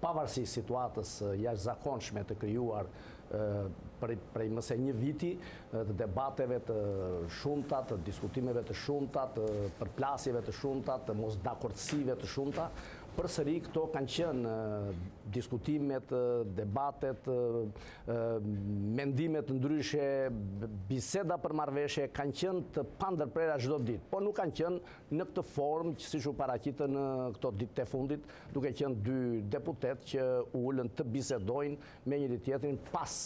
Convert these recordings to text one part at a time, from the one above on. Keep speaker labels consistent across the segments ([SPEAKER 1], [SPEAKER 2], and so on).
[SPEAKER 1] Pavarësisht situatës së jashtëzakonshme të krijuar prej mëse një viti, të debateve të shumta, të diskutimeve të shumta, të përplasjeve të shumta, të mosdakortësive të shumta, përsëri këto kanë qenë diskutimet, debatet, mendime të ndryshe, biseda për marrëveshje kanë qenë të pandërprera çdo ditë, por nuk kanë qenë në këtë formë siç u paraqitën në këto ditë të fundit, duke qenë dy deputetë që u ulën të bisedojnë me njëri-tjetrin pas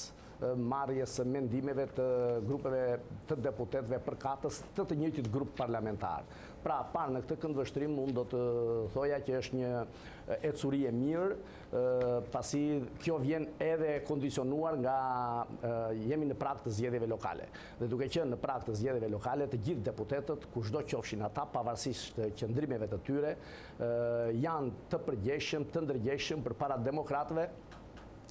[SPEAKER 1] marrjes së mendimeve të grupeve të deputetëve përkatës të të njëjtit grup parlamentar. Pra, parë në këtë këndvështrim, unë do të thoja që është një ecuri e mirë, pasi kjo vjen edhe e kondicionuar nga jemi në prag të zgjedhjeve lokale. Dhe duke qenë në prag të zgjedhjeve lokale, të gjithë deputetët, kushdo qofshin ata, pavarësisht qëndrimeve të tyre, Janë të përgjegjshëm, të ndërgjegjshëm përpara demokratëve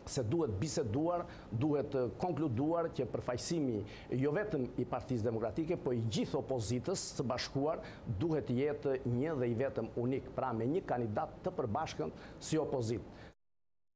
[SPEAKER 1] se duhet biseduar, duhet konkluduar që përfaqësimi jo vetëm i Partisë Demokratike, po i gjithë opozitës së bashkuar duhet të jetë një dhe i vetëm unik, pra me një kandidat të përbashkët si opozitë.